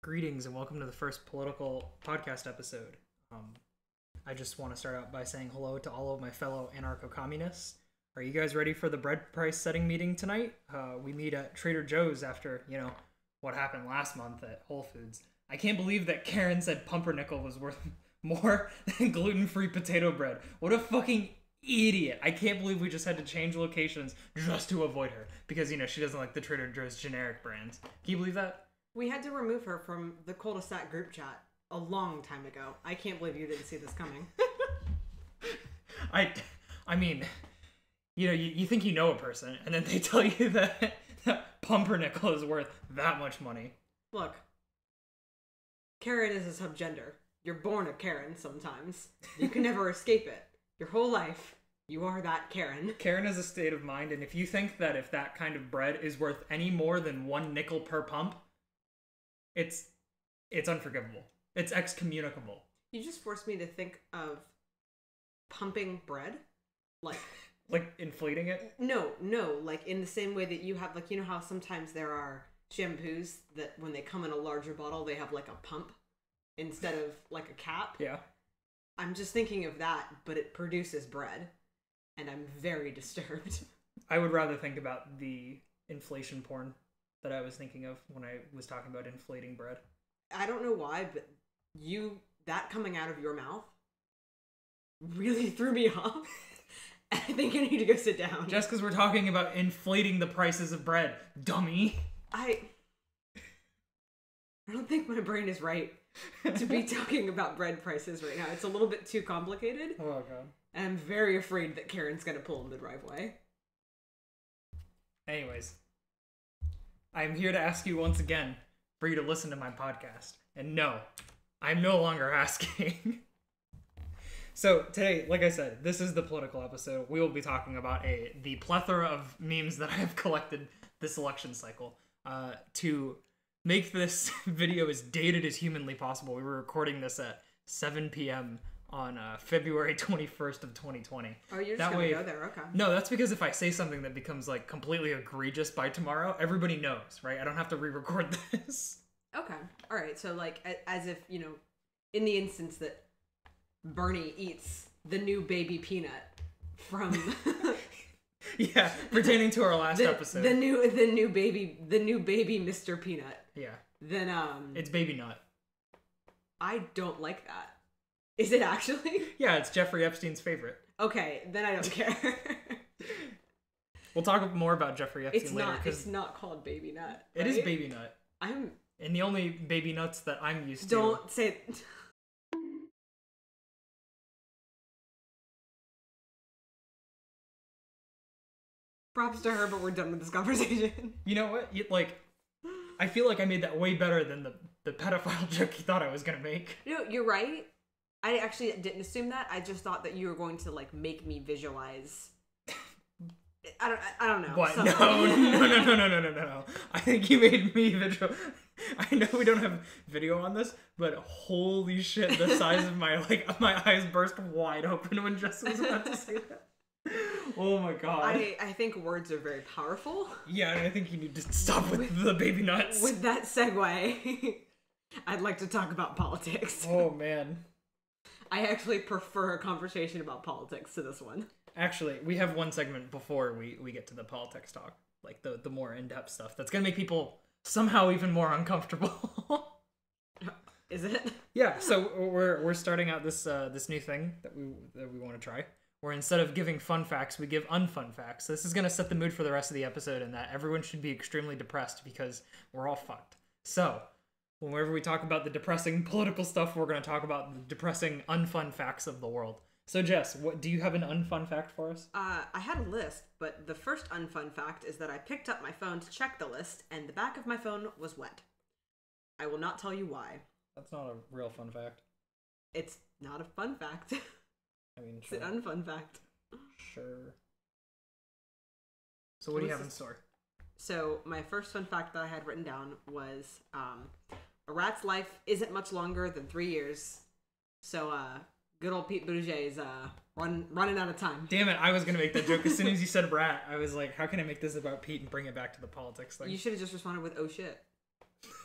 Greetings and welcome to the first political podcast episode. Um, I just want to start out by saying hello to all of my fellow anarcho communists. Are you guys ready for the bread price setting meeting tonight? Uh, we meet at Trader Joe's after, you know, what happened last month at Whole Foods. I can't believe that Karen said pumpernickel was worth more than gluten free potato bread. What a fucking idiot. I can't believe we just had to change locations just to avoid her because, you know, she doesn't like the Trader Joe's generic brands. Can you believe that? We had to remove her from the cul-de-sac group chat a long time ago. I can't believe you didn't see this coming. I, I mean, you know, you, you think you know a person, and then they tell you that, that pumpernickel is worth that much money. Look, Karen is a subgender. You're born a Karen sometimes. You can never escape it. Your whole life, you are that Karen. Karen is a state of mind, and if you think that if that kind of bread is worth any more than one nickel per pump, it's it's unforgivable. It's excommunicable. You just forced me to think of pumping bread. Like, Like inflating it. no, no, like in the same way that you have, like, you know how sometimes there are shampoos that when they come in a larger bottle, they have like a pump instead of like a cap? Yeah. I'm just thinking of that, but it produces bread, and I'm very disturbed. I would rather think about the inflation porn that I was thinking of when I was talking about inflating bread. I don't know why, but you that coming out of your mouth really threw me off. I think I need to go sit down. Just because we're talking about inflating the prices of bread, dummy. I I don't think my brain is right to be talking about bread prices right now. It's a little bit too complicated, Oh god. and I'm very afraid that Karen's gonna pull in the driveway. Anyways, I'm here to ask you once again for you to listen to my podcast. And no, I'm no longer asking. so today, like I said, this is the political episode. We will be talking about a the plethora of memes that I have collected this election cycle. Uh, to make this video as dated as humanly possible, we were recording this at 7 p.m. on uh, February 21st of 2020. Oh, you're just That gonna way- go there, okay? No, that's because if I say something that becomes like completely egregious by tomorrow, everybody knows, right? I don't have to re-record this. Okay. All right. So, like, as if, you know, in the instance that Bernie eats the new baby peanut from yeah, pertaining to our last the, episode. the new the new baby the new baby Mr. Peanut, yeah, then um it's Baby Nut. I don't like that. Is it actually? Yeah, it's Jeffrey Epstein's favorite. Okay, then I don't care. We'll talk more about Jeffrey Epstein it's later not it's not called baby nut. it is? Baby Nut, I'm and the only baby nuts that I'm used to. don't say Props to her, but we're done with this conversation. You know what? You, like, I feel like I made that way better than the the pedophile joke you thought I was gonna make. No, you're right. I actually didn't assume that. I just thought that you were going to like make me visualize. I don't. I don't know. What? No, no, no, no, no, no, no, no. I think you made me visual. I know we don't have video on this, but holy shit, the size of my like my eyes burst wide open when Jess was about to say that. Oh my god. I I think words are very powerful. Yeah, and I think you need to stop with the baby nuts. With that segue, I'd like to talk about politics. Oh man. I actually prefer a conversation about politics to this one. Actually, we have one segment before we, we get to the politics talk, like the the more in depth stuff. That's gonna make people somehow even more uncomfortable. Is it? Yeah, so we're we're starting out this uh, this new thing that we that we want to try. Where instead of giving fun facts, we give unfun facts. This is gonna set the mood for the rest of the episode, and that everyone should be extremely depressed because we're all fucked. So, whenever we talk about the depressing political stuff, we're gonna talk about the depressing unfun facts of the world. So, Jess, what do you have an unfun fact for us? Uh, I had a list, but the first unfun fact is that I picked up my phone to check the list, and the back of my phone was wet. I will not tell you why. That's not a real fun fact. It's not a fun fact. I mean, it's sure. an unfun fact. sure. So, what do you have in store? So my first fun fact that I had written down was um, a rat's life isn't much longer than three years. So uh, good old Pete Buttigieg is uh, run, running out of time. Damn it! I was gonna make that joke as soon as you said rat. I was like, how can I make this about Pete and bring it back to the politics thing? You should have just responded with "Oh shit."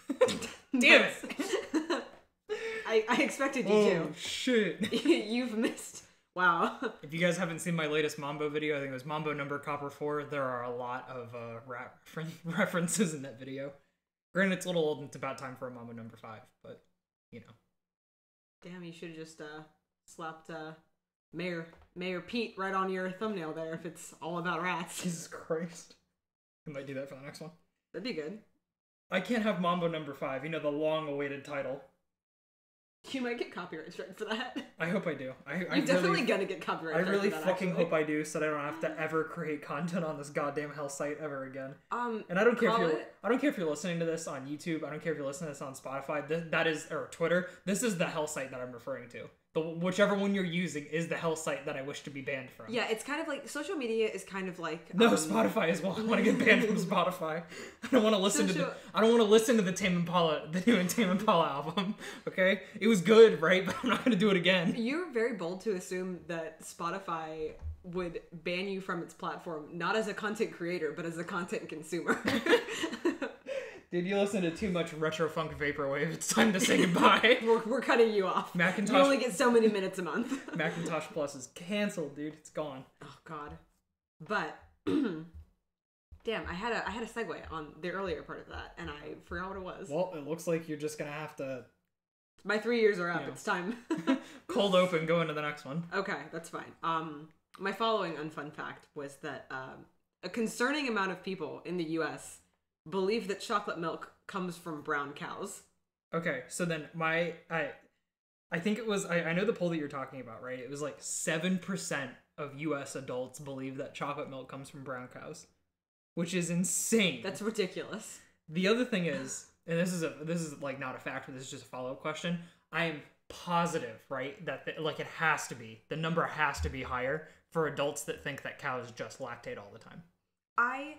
Damn it! I, I expected you to. Oh shit! You've missed. Wow. If you guys haven't seen my latest Mambo video, I think it was Mambo number Copper 4, there are a lot of uh, rap references in that video. Granted, it's a little old and it's about time for a Mambo number 5, but, you know. Damn, you should have just uh, slapped uh, Mayor Mayor Pete right on your thumbnail there if it's all about rats. Jesus Christ. I might do that for the next one. That'd be good. I can't have Mambo number 5, you know, the long awaited title. You might get copyright strike for that. I hope I do. I, I You're definitely really, gonna get copyright I really for that, fucking actually. hope I do so that I don't have to ever create content on this goddamn hell site ever again. Um, And I don't care if you're it- I don't care if you're listening to this on YouTube. I don't care if you're listening to this on Spotify. Th- that is or Twitter. This is the hell site that I'm referring to. The whichever one you're using is the hell site that I wish to be banned from. yeah, it's kind of like social media is kind of like No, um, Spotify as well. I want to get banned from Spotify. I don't want to listen to the. I don't want to listen to the Tame Impala, the new Tame Impala album. Okay, it was good, right? But I'm not gonna do it again. You're very bold to assume that Spotify would ban you from its platform not as a content creator but as a content consumer. Dude, you listen to too much retro funk vaporwave. It's time to say goodbye. we're, we're cutting you off. Macintosh- You only get so many minutes a month. Macintosh Plus is canceled, dude. It's gone. oh God. But damn, I had a I had a segue on the earlier part of that, and I forgot what it was. Well, it looks like you're just gonna have to My three years are up. Yeah. It's time. cold open, go into the next one. Okay, that's fine. Um, my following unfun fact was that um, a concerning amount of people in the U.S. believe that chocolate milk comes from brown cows. Okay, so then my I I think it was I, I know the poll that you're talking about, right? It was like seven percent of US adults believe that chocolate milk comes from brown cows. Which is insane. That's ridiculous. the other thing is, and this is a this is like not a fact, but this is just a follow-up question. I am positive, right, that the, like it has to be. The number has to be higher for adults that think that cows just lactate all the time. I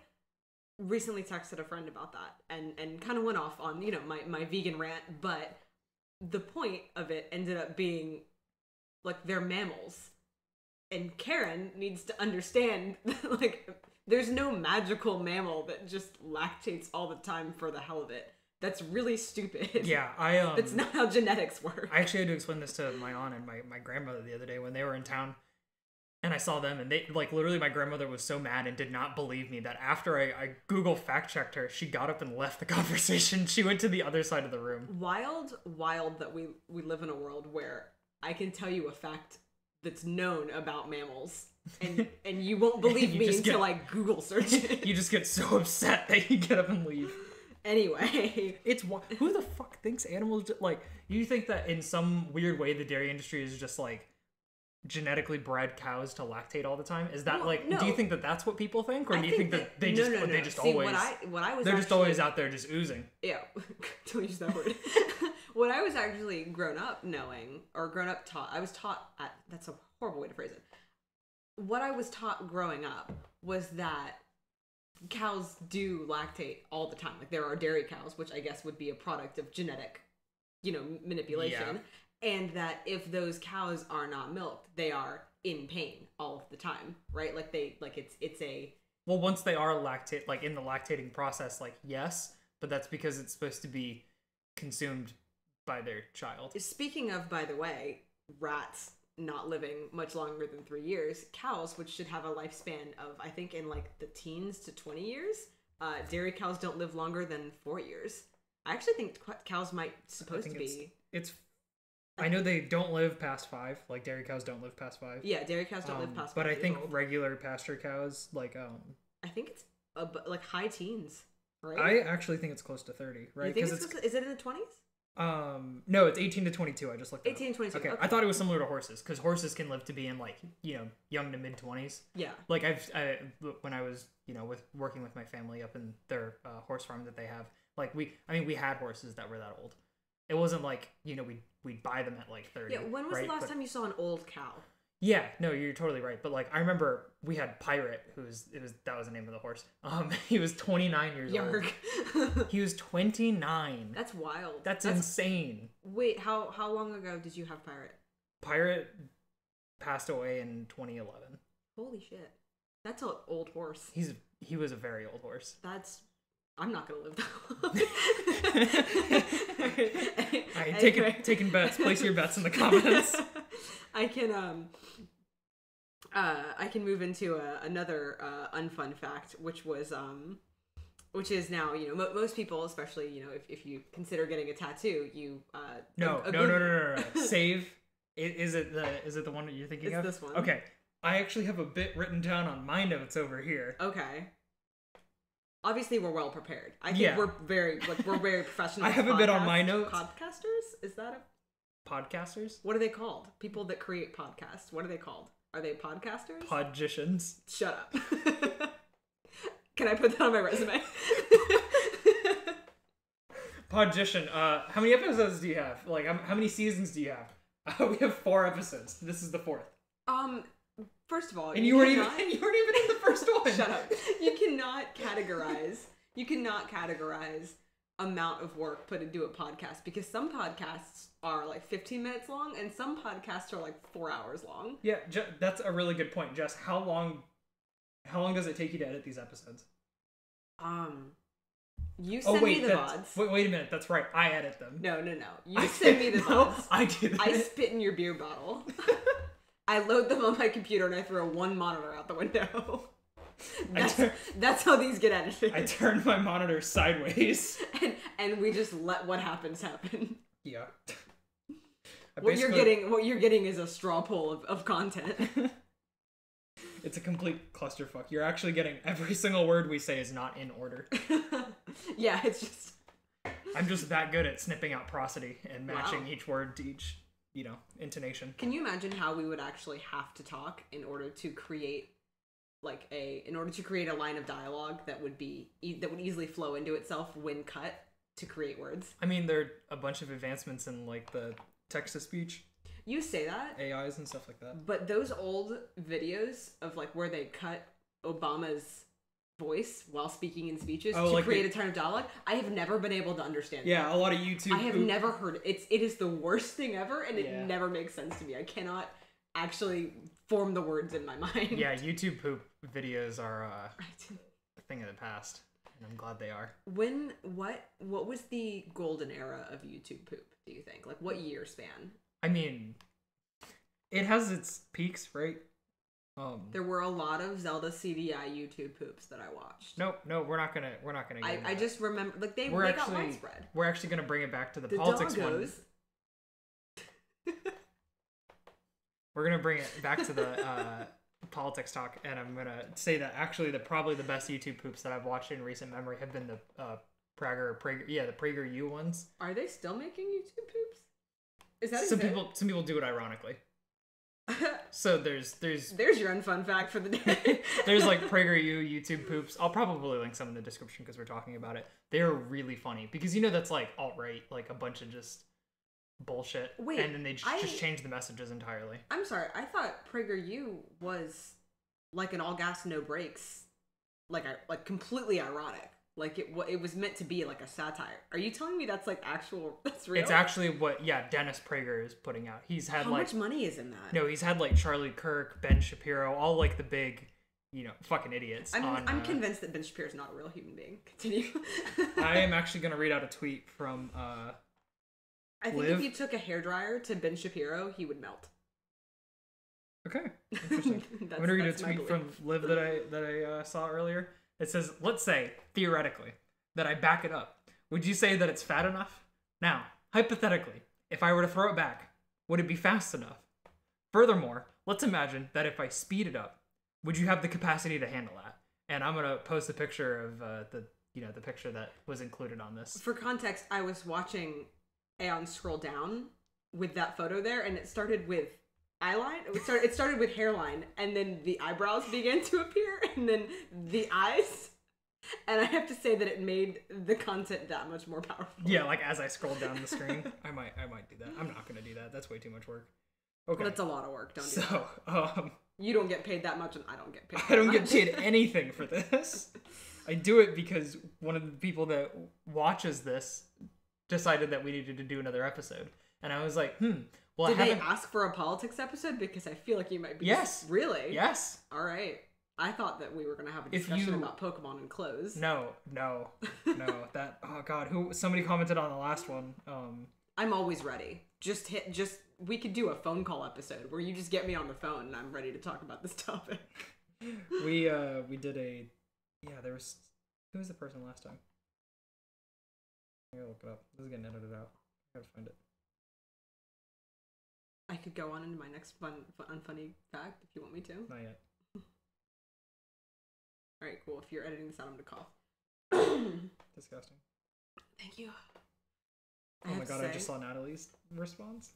recently texted a friend about that and and kind of went off on you know my my vegan rant, but the point of it ended up being like they're mammals, and Karen needs to understand like there's no magical mammal that just lactates all the time for the hell of it. That's really stupid. Yeah, I um That's not how genetics work. I actually had to explain this to my aunt and my, my grandmother the other day when they were in town. And I saw them, and they like literally, my grandmother was so mad and did not believe me that after I, I Google fact checked her, she got up and left the conversation. She went to the other side of the room. wild wild that we we live in a world where i can tell you a fact that's known about mammals and and you won't believe You me until i google search it You just get so upset that you get up and leave. anyway It's who the fuck thinks animals like? You think that in some weird way the dairy industry is just like genetically bred cows to lactate all the time? Is that Well, like? no. Do you think that that's what people think, or I do you think that, they no, just no, they just See, always what i what i was they're just always out there just oozing? yeah don't use that word what i was actually grown up knowing or grown up taught i was taught at that's a horrible way to phrase it what i was taught growing up was that cows do lactate all the time like there are dairy cows which i guess would be a product of genetic you know manipulation and that if those cows are not milked they are in pain all of the time right like they like it's it's a Well, once they are lactate, like in the lactating process, like yes, but that's because it's supposed to be consumed by their child. Speaking of, by the way, rats not living much longer than three years, cows, which should have a lifespan of, I think, in like the teens to 20 years, uh, dairy cows don't live longer than four years. I actually think cows might supposed to think it's, be. it's. I know they don't live past five. Like dairy cows don't live past five. Yeah, dairy cows don't Um, live past. but I think old. regular pasture cows, like um, I think it's uh, like high teens, right? I actually think it's close to thirty, right? think Because it's, it's, to- is it in the 20s? um, no, it's eighteen to twenty-two. I just looked. it up. 18 to 22. Okay, okay. I thought it was similar to horses because horses can live to be in like you know young to mid twenties. Yeah. like I've I, when I was you know with working with my family up in their uh, horse farm that they have like we I mean we had horses that were that old it wasn't like you know we we'd buy them at like 30 Yeah, when was right? the last But- time you saw an old cow? yeah no you're totally right but like I remember we had Pirate who's it was that was the name of the horse um he was 29 years Yarg. old he was 29 That's wild. that's, insane Wait, how how long ago did you have Pirate? Pirate passed away in 2011 Holy shit. That's an old horse. he's he was a very old horse That's I'm not gonna live that long. Alright, taking taking bets. Place your bets in the comments. I can um uh I can move into a, another uh unfun fact which was um which is now you know mo- most people especially you know if, if you consider getting a tattoo you uh No, a- a no, no, good- no, no, no, no. Save. Is it the is it the one that you're thinking It's of? this one. Okay. I actually have a bit written down on my notes over here. okay obviously we're well prepared I think Yeah. we're very like we're very professional I have a bit on my notes. podcasters is that a Podcasters, what are they called people that create podcasts what are they called are they podcasters podgicians. Shut up. Can I put that on my resume? Podgician. Uh, how many episodes do you have? Like, how, how many seasons do you have? Uh, we have four episodes. This is the fourth. um, first of all, And you, weren't even you weren't even in the first one. Shut up. You cannot categorize. You cannot categorize amount of work put into a podcast because some podcasts are like 15 minutes long and some podcasts are like four hours long. Yeah, that's a really good point, Jess. How long? How long does it take you to edit these episodes? Um, you Oh send wait, me the vods. wait, wait a minute. That's right. I edit them. No, no, no. You I send me the no, vods. I do that. I spit in your beer bottle. I load them on my computer and I throw one monitor out the window. That's, tur- that's how these get edited. I turn my monitor sideways. and, and we just let what happens happen. Yeah. What you're getting what you're getting is a straw poll of, of content. It's a complete clusterfuck. You're actually getting every single word we say is not in order. yeah, it's just I'm just that good at snipping out prosody and matching Wow. each word to each, you know, intonation. Can you imagine how we would actually have to talk in order to create like a in order to create a line of dialogue that would be e- that would easily flow into itself when cut to create words? I mean, there are a bunch of advancements in like the text to speech You say that, AIs and stuff like that. but those old videos of like where they cut Obama's voice while speaking in speeches Oh, to like create the- a ton of dialogue, I have never been able to understand. Yeah, a lot of YouTube. I have oop- never heard it. It's it is the worst thing ever, and it Yeah. never makes sense to me. I cannot actually form the words in my mind. Yeah, YouTube poop videos are uh, a thing of the past, and I'm glad they are. When what what was the golden era of YouTube poop? Do you think like what year span? I mean, it has its peaks, right? Um, There were a lot of Zelda CDI YouTube poops that I watched. no, no, we're not gonna, we're not gonna. Get I, I just remember like they, we're they got actually, widespread. we're actually gonna bring it back to the, The politics one. We're gonna bring it back to the uh, politics talk, and I'm gonna say that actually the probably the best YouTube poops that I've watched in recent memory have been the uh, Prager, Prager, yeah, the Prager U ones. Are they still making YouTube poops? Is that Some people, some people do it ironically. So there's there's There's your unfun fact for the day. there's like PragerU YouTube poops. I'll probably link some in the description because we're talking about it. They're really funny because you know that's like alt right, like a bunch of just bullshit. Wait, and then they just, I- just change the messages entirely. I'm sorry. I thought PragerU was like an all gas no brakes, like I like completely ironic. Like it it was meant to be like a satire. Are you telling me that's like actual? That's real. It's actually what yeah Dennis Prager is putting out. He's had like How like much money is in that? no, he's had like Charlie Kirk, Ben Shapiro, all like the big, you know, fucking idiots. I'm on, I'm uh, convinced that Ben Shapiro's not a real human being. Continue. I am actually gonna read out a tweet from uh I think Liv? if you took a hairdryer to Ben Shapiro, he would melt. okay interesting. I'm gonna read a tweet from. Liv that I that I uh, saw earlier. It says, "Let's say theoretically that I back it up. Would you say that it's fat enough? Now, hypothetically, if I were to throw it back, would it be fast enough? Furthermore, let's imagine that if I speed it up, would you have the capacity to handle that? And I'm gonna post a picture of uh, the you know the picture that was included on this. For context, I was watching Aeon scroll down with that photo there, and it started with eyeline. It started, it started with hairline, and then the eyebrows began to appear, and then the eyes. And I have to say that it made the content that much more powerful. Yeah, like as I scroll down the screen, I might I might do that. I'm not gonna do that. That's way too much work. Okay. That's a lot of work. Don't do that. so um, You don't get paid that much, and I don't get paid. I don't that get paid anything for this. I do it because one of the people that watches this decided that we needed to do another episode, and I was like, hmm. Well, Did I they ask for a politics episode? Because I feel like you might be. Yes. Really? Yes. All right. I thought that we were gonna have a discussion you- about Pokemon and clothes. No, no, no. that oh god, who somebody commented on the last one. Um, I'm always ready. Just hit. Just we could do a phone call episode where you just get me on the phone and I'm ready to talk about this topic. we uh we did a yeah there was who was the person last time i gotta look it up this is getting edited out i gotta find it I could go on into my next fun, fun unfunny fact if you want me to. not yet All right, cool. If you're editing this out, I'm gonna cough. disgusting Thank you. oh my god i just saw natalie's response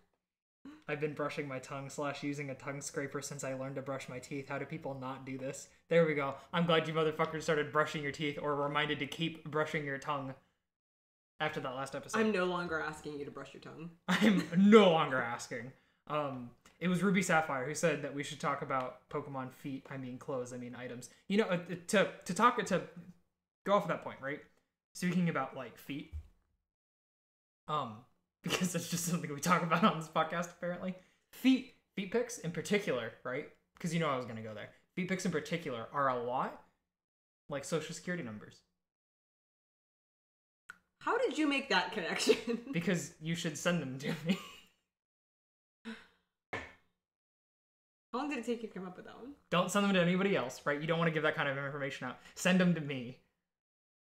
i've been brushing my tongue slash using a tongue scraper since i learned to brush my teeth how do people not do this there we go i'm glad you motherfuckers started brushing your teeth or reminded to keep brushing your tongue after that last episode I'm no longer asking you to brush your tongue. I'm no longer asking. Um, it was Ruby Sapphire who said that we should talk about Pokemon feet. I mean clothes. I mean items. You know, uh, to to talk to go off of that point, right? Speaking about like feet, um, because it's just something we talk about on this podcast. Apparently, feet feet pics in particular, right? Because you know I was gonna go there. Feet pics in particular are a lot like social security numbers How did you make that connection? because you should send them to me. How long did it take you to come up with that one? Don't send them to anybody else, right? You don't want to give that kind of information out. Send them to me.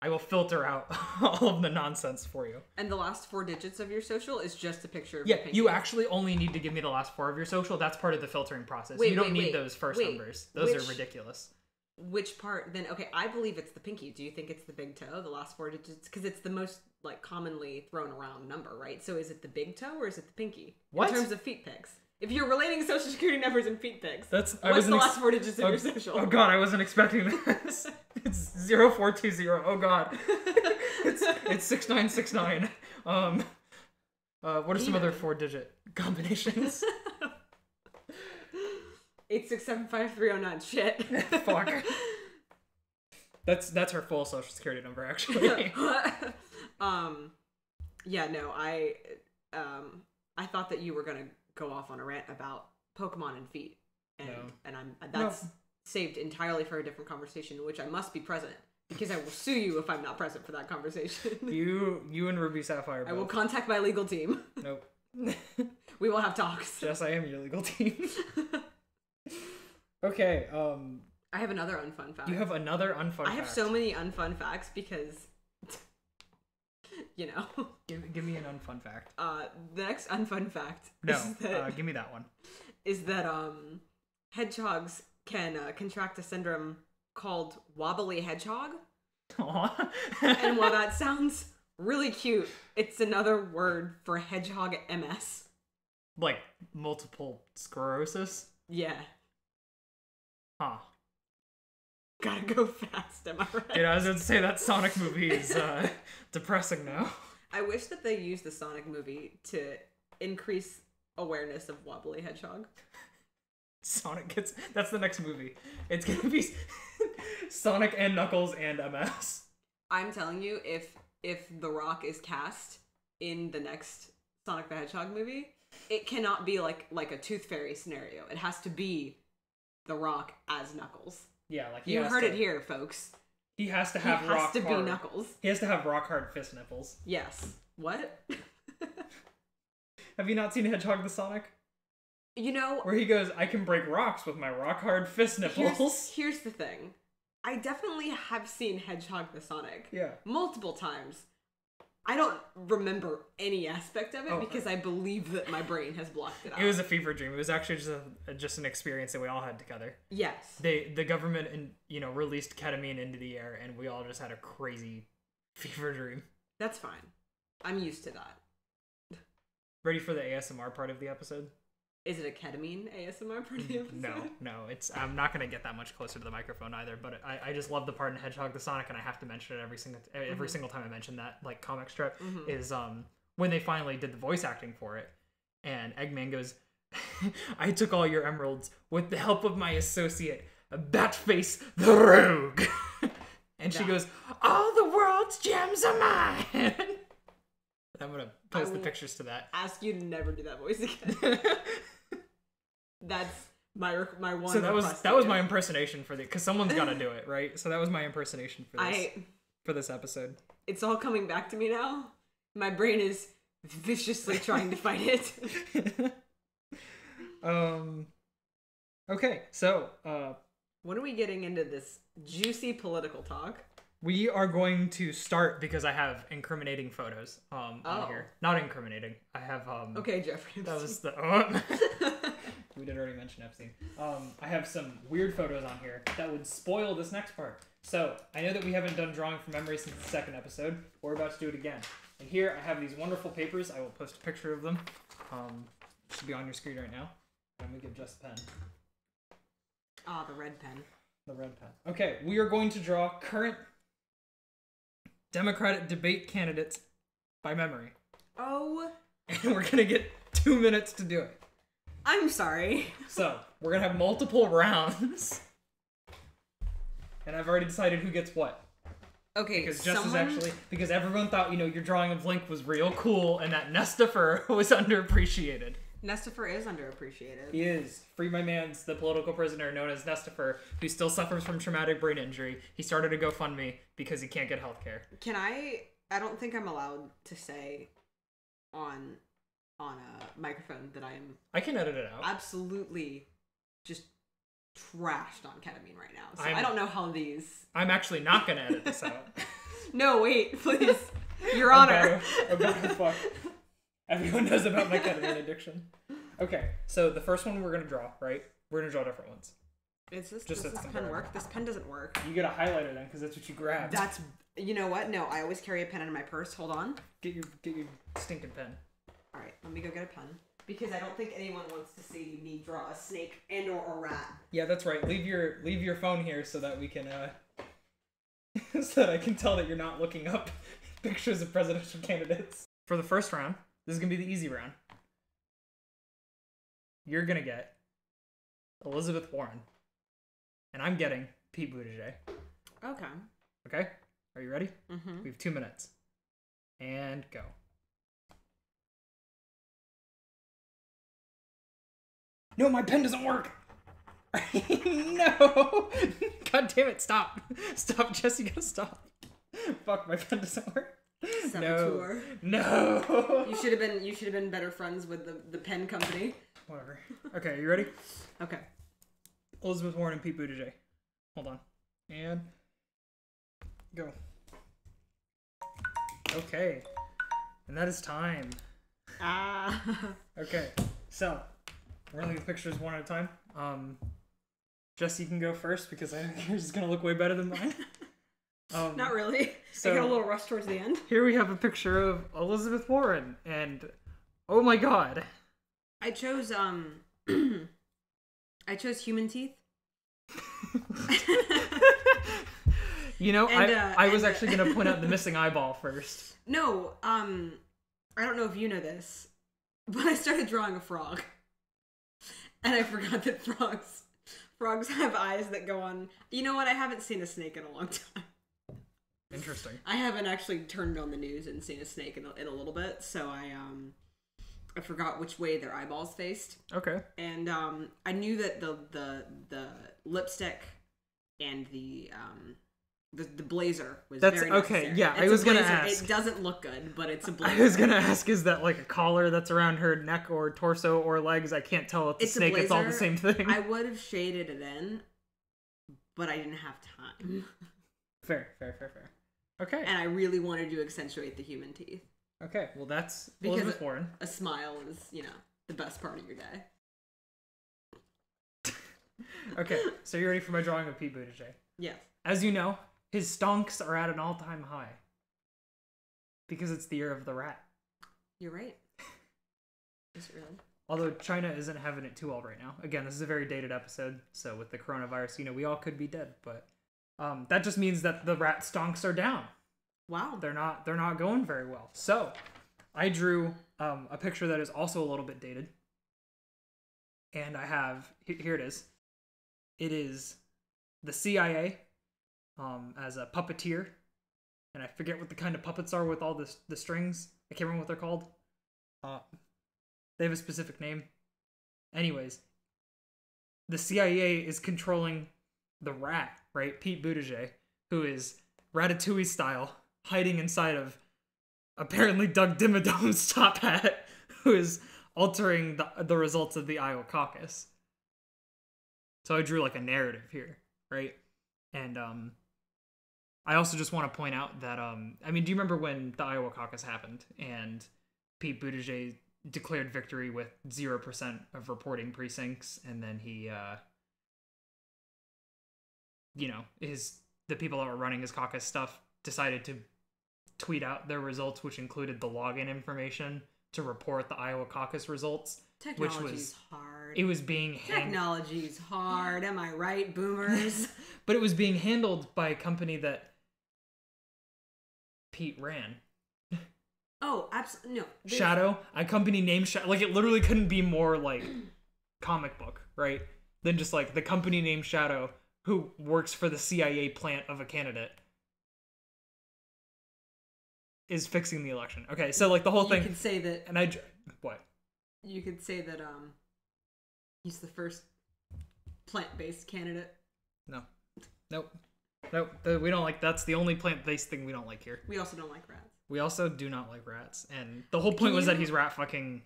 I will filter out all of the nonsense for you. And the last four digits of your social is just a picture of Yeah, your pinky. you actually only need to give me the last four of your social. That's part of the filtering process. Wait, you don't wait, need wait, those first numbers. Those Which- are ridiculous. Which part then? Okay, I believe it's the pinky. Do you think it's the big toe, the last four digits? Because it's the most like commonly thrown around number, right? So is it the big toe or is it the pinky? What? In terms of feet pics. If you're relating social security numbers and feet pics, That's I what's the ex- last four digits of oh, your social? Oh god, I wasn't expecting this. it's 0420. Oh god. it's it's 6969. Um uh what are some other four digit combinations? Eight six seven five three zero nine. Shit. Fuck. That's that's her full social security number actually. um, yeah, no, I, um, I thought that you were gonna go off on a rant about Pokemon and feet, and No. and I'm that's saved entirely for a different conversation, in which I must be present because I will sue you if I'm not present for that conversation. you you and Ruby Sapphire I will contact my legal team. nope. We will have talks. Yes, I am your legal team. Okay, um I have another unfun fact. you have another unfun fact. I have fact. so many unfun facts because, you know, give, give me an unfun fact. uh, the next unfun fact No, is that uh, give me that one. is that um hedgehogs can uh, contract a syndrome called wobbly hedgehog Aw. and while that sounds really cute it's another word for hedgehog ms like multiple sclerosis? yeah Huh. gotta go fast am i right Dude, I was to say that Sonic movie is uh, depressing now. i wish that they used the sonic movie to increase awareness of wobbly hedgehog Sonic gets that's the next movie. It's gonna be Sonic and Knuckles and MS. i'm telling you if if the rock is cast in the next sonic the hedgehog movie it cannot be like like a tooth fairy scenario it has to be the rock as knuckles Yeah, like he You has heard to- it here, folks. He has to He have has rock to hard. be Knuckles. He has to have rock hard fist nipples. Yes. What? Have you not seen Hedgehog the Sonic? you know, Where he goes, I can break rocks with my rock hard fist here's, nipples. here's the thing. I definitely have seen Hedgehog the Sonic Yeah. multiple times. I don't remember any aspect of it Oh. because I believe that my brain has blocked it out. It was a fever dream. It was actually just a, just an experience that we all had together. yes. They the government and you know released ketamine into the air, and we all just had a crazy fever dream. That's fine. I'm used to that. Ready for the ASMR part of the episode? Is it a ketamine ASMR part of the episode? No, no. It's I'm not gonna get that much closer to the microphone either. But I, I just love the part in Hedgehog the Sonic, and I have to mention it every single every single time I mention that like comic strip Mhm. is um when they finally did the voice acting for it, and Eggman goes, "I took all your emeralds with the help of my associate Batface the Rogue," and she goes, "All the world's gems are mine." I'm gonna post the pictures to that. Ask you to never do that voice again. That's My my one. So that was that was my impersonation for the because someone's got to do it, right? So that was my impersonation for this I. for this episode. It's all coming back to me now. My brain is viciously trying to fight it. um. Okay, so uh, When are we getting into this juicy political talk? we are going to start because I have incriminating photos um Oh. on here. Not incriminating. I have um. Okay, Jeffrey. That was the. Oh. We did already mention Epstein. Um, I have some weird photos on here that would spoil this next part. So I know that we haven't done drawing from memory since the second episode. We're about to do it again. And here I have these wonderful papers. I will post a picture of them. Um, should be on your screen right now. And we give just a pen, Ah, the red pen. the red pen. Okay, we are going to draw current Democratic debate candidates by memory, Oh, and we're gonna get two minutes to do it. I'm sorry. So we're gonna have multiple rounds, and I've already decided who gets what. Okay, Because Jess someone... is actually because everyone thought you know your drawing of Link was real cool, and that Nestifer was underappreciated. Nestifer is underappreciated. He is free my man's the political prisoner known as Nestifer, who still suffers from traumatic brain injury. He started a GoFundMe because he can't get health care. Can I? I don't think I'm allowed to say on on a microphone that I am I can edit it out. absolutely just trashed on ketamine right now. So I'm- I don't know how these. I'm actually not gonna edit this out. No, wait, please, Your I'm Honor. I'm as fuck. Everyone knows about my ketamine addiction. Okay, so the first one we're gonna draw, right? We're gonna draw different ones. Is this Just does this pen work? This pen doesn't work. You get a highlighter then, because that's what you grabbed. That's you know what? No, I always carry a pen in my purse. Hold on. Get your get your stinking pen. All right, let me go get a pen because I don't think anyone wants to see me draw a snake and or a rat. Yeah, that's right. Leave your leave your phone here so that we can uh so that I can tell that you're not looking up pictures of presidential candidates. For the first round, this is gonna be the easy round. You're gonna get Elizabeth Warren, and I'm getting Pete Buttigieg. Okay. Okay, are you ready? Mm-hmm. We have two minutes, and go. No, my pen doesn't work. no! God damn it! Stop! Stop, gotta stop. Fuck, my pen doesn't work. Saboteur. No. No. You should have been. You should have been better friends with the the pen company. Whatever. Okay, you ready? Okay. Elizabeth Warren and Pete Buttigieg. Hold on. And go. Okay. And that is time. Ah. Okay. So we're gonna look at pictures one at a time. Um Jesse you can go first because I think yours is gonna look way better than mine. Um, Not really. So- I got a little rush towards the end. Here we have a picture of Elizabeth Warren and oh my god. I chose um. I chose human teeth. You know, And, I, uh, I was and, actually gonna point out the missing eyeball first. No, um, I don't know if you know this, but I started drawing a frog, and I forgot that frogs, frogs have eyes that go on. You know what? I haven't seen a snake in a long time. Interesting. I haven't actually turned on the news and seen a snake in a, in a little bit, so I um, I forgot which way their eyeballs faced, Okay. and um, I knew that the the the lipstick and the um. The, the blazer was That's- very okay, necessary. yeah, I It's a was gonna ask. It doesn't look good, but it's a blazer. I was gonna ask, is that like a collar that's around her neck or torso or legs? I can't tell the It's a snake. It's all the same thing. I would have shaded it in, but I didn't have time. Fair, fair, fair, fair. Okay. And I really wanted to accentuate the human teeth. Okay. Well, that's Because Elizabeth Warren. A smile is, you know, the best part of your day. Okay. so you're ready for my drawing of Pete Buttigieg? Yes. As you know, his stonks are at an all-time high because it's the year of the rat. You're right. Is it really? Although China isn't having it too well right now. Again, this is a very dated episode, so with the coronavirus, you know, we all could be dead, but um, that just means that the rat stonks are down. Wow. they're not they're not going very well. So I drew um, a picture that is also a little bit dated, and I have here it is. It is the CIA um, as a puppeteer, and I forget what the kind of puppets are with all this the strings. I can't remember what they're called. Uh, they have a specific name. Anyways, the CIA is controlling the rat, right? Pete Buttigieg, who is Ratatouille style, hiding inside of apparently Doug Dimmadome's top hat, who is altering the the results of the Iowa caucus. So I drew like a narrative here, right? And um I also just want to point out that um I mean, do you remember when the Iowa caucus happened and Pete Buttigieg declared victory with 0% of reporting precincts and then he uh you know, his the people that were running his caucus stuff decided to tweet out their results which included the login information to report the Iowa caucus results. Technology's was- hard. It was being hand- Technology's hard. Am I right, boomers? but it was being handled by a company that Pete ran. oh, absolutely no. There's- Shadow, a company named Shadow. Like it literally couldn't be more like comic book, right? Than just like the company named Shadow who works for the CIA plant of a candidate is fixing the election. Okay, so like the whole You thing, You could say that. and I what? You could say that. Um, he's the first plant-based candidate. No, nope, nope. We don't like. That's the only plant-based thing we don't like here. We also don't like rats. We also do not like rats, and the whole point Can was that he's rat fucking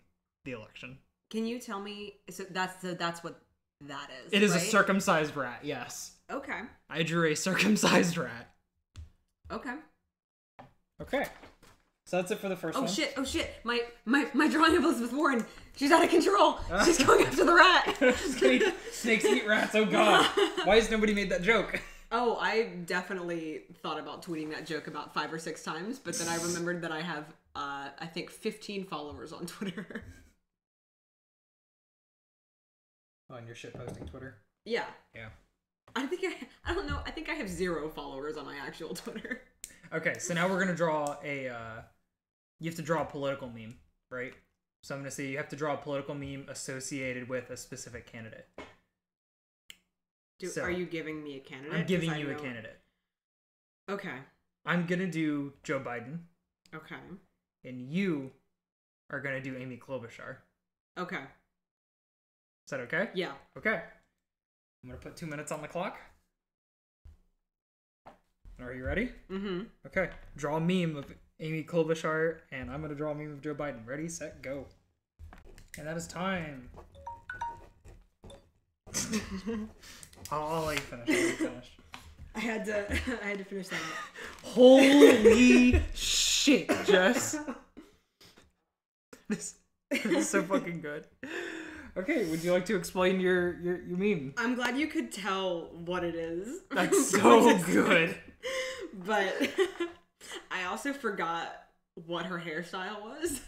the election. Can you tell me? So that's so that's what that is. It is a right? circumcised rat. Yes, Okay. I drew a circumcised rat. Okay. Okay, so that's it for the first Oh one. shit! Oh shit! My my my drawing of Elizabeth Warren. She's out of control. She's going after the rat. Snake- Snakes eat rats. Oh god, why has nobody made that joke? Oh, I definitely thought about tweeting that joke about five or six times, but then I remembered that I have, uh, I think, 15 followers on Twitter. On your shit posting Twitter. yeah. Yeah. I think I, I don't know. I think I have zero followers on my actual Twitter. Okay, so now we're gonna draw a. Uh, you have to draw a political meme, right? So I'm gonna say you have to draw a political meme associated with a specific candidate. Do, So, are you giving me a candidate? I'm giving you a candidate. Okay. I'm gonna do Joe Biden, Okay. and you are gonna do Amy Klobuchar. Okay. Is that okay? Yeah. Okay. I'm gonna put two minutes on the clock. Are you ready? Mm-hmm. Okay. Draw a meme of Amy Klobuchar, and I'm gonna draw a meme of Joe Biden. Ready, set, go. And that is time. I'll, I'll let you finish. I'll let you finish. I had to. I had to finish that. Holy shit, Jess. This, this is so fucking good. Okay, would you like to explain your your, your meme? I'm glad you could tell what it is. That's so good. But I also forgot what her hairstyle was,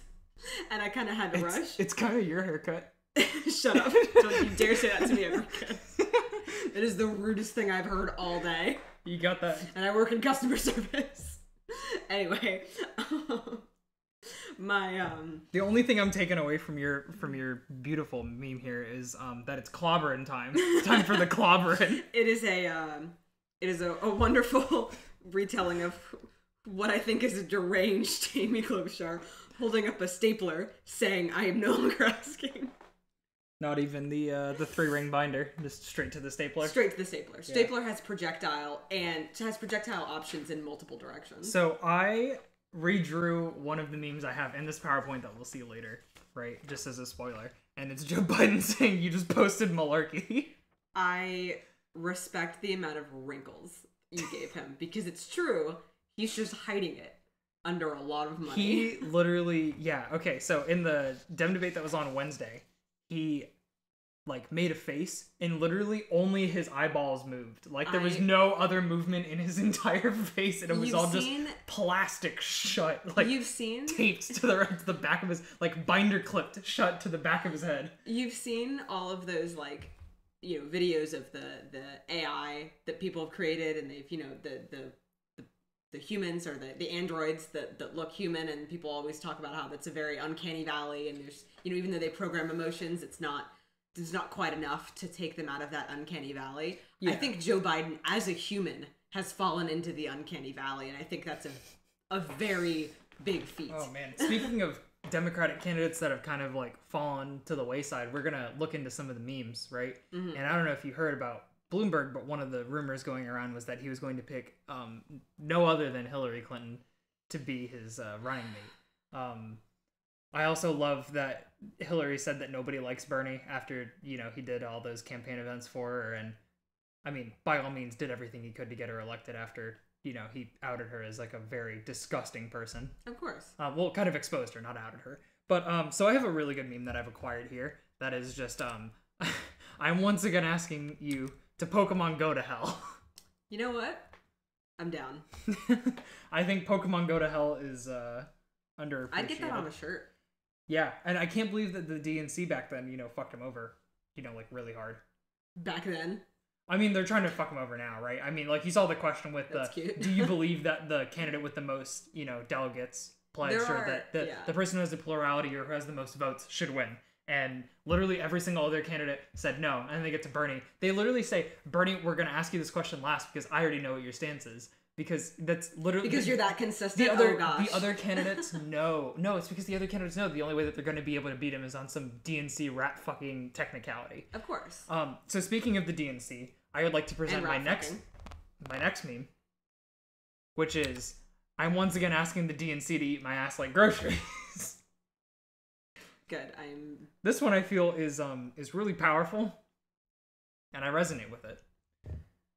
and I kind of had to It's, rush. it's kind of your haircut. Shut up! Don't you dare say that to me ever again. It is the rudest thing I've heard all day, You got that. and I work in customer service. Anyway, my um, The only thing I'm taking away from your from your beautiful meme here is um that it's clobbering time. It's time for the clobbering. it is a um, it is a, a wonderful retelling of what I think is a deranged Amy Klobuchar holding up a stapler, saying, "I am no longer asking." Not even the uh, the three ring binder, just straight to the stapler. Straight to the stapler. Stapler has projectile and has projectile options in multiple directions. So I redrew one of the memes I have in this PowerPoint that we'll see later, right? Just as a spoiler. And it's Joe Biden saying you just posted malarkey. I respect the amount of wrinkles you gave him because it's true. He's just hiding it under a lot of money. He literally, yeah, okay. So in the Dem debate that was on Wednesday, he like made a face and literally only his eyeballs moved. Like there was I- no other movement in his entire face, and it was all seen- just plastic shut, like you've seen taped to the to the back of his like binder clipped shut to the back of his head. You've seen all of those like you know videos of the the AI that people have created, and they've you know the the the, the humans or the, the androids that, that look human, and people always talk about how that's a very uncanny valley, and there's you know even though they program emotions, it's not there's not quite enough to take them out of that uncanny valley. I think Joe Biden as a human has fallen into the uncanny valley, and I think that's a a very big feat. Oh man! Speaking of Democratic candidates that have kind of like fallen to the wayside, we're gonna look into some of the memes, right? Mhm. And I don't know if you heard about Bloomberg, but one of the rumors going around was that he was going to pick um, no other than Hillary Clinton to be his uh, running mate. Um, I also love that Hillary said that nobody likes Bernie after you know he did all those campaign events for her, and I mean, by all means, did everything he could to get her elected after you know he outed her as like a very disgusting person. Of course. Uh, well, kind of exposed her, not outed her. But um, so I have a really good meme that I've acquired here. That is just um, I'm once again asking you to Pokemon Go to hell. You know what? I'm down. I think Pokemon Go to hell is uh underappreciated. I'd get that on a shirt. Yeah, and I can't believe that the DNC back then, you know, fucked him over, you know, like really hard. Back then. I mean, they're trying to fuck him over now, right? I mean, like you saw the question with That's the do you believe that the candidate with the most, you know, delegates pledged There or are- that the, yeah. the person who has the plurality or who has the most votes should win? And literally every single other candidate said no, and then they get to Bernie. They literally say, "Bernie, we're going to ask you this question last because I already know what your stance is." Because that's literally Because you're that consistent. the other oh the other candidates know. No, it's because the other candidates know the only way that they're going to be able to beat him is on some DNC rat fucking technicality. Of course. Um, so speaking of the DNC, I would like to present my next my next meme, which is I'm once again asking the DNC to eat my ass like groceries. Good. I'm this one I feel is um is really powerful, and I resonate with it.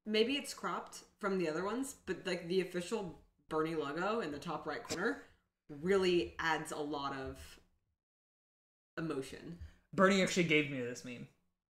Maybe it's cropped from the other ones, but like the official Bernie logo in the top right corner really adds a lot of emotion. Bernie actually gave me this meme.